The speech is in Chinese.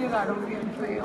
你干了变么呀？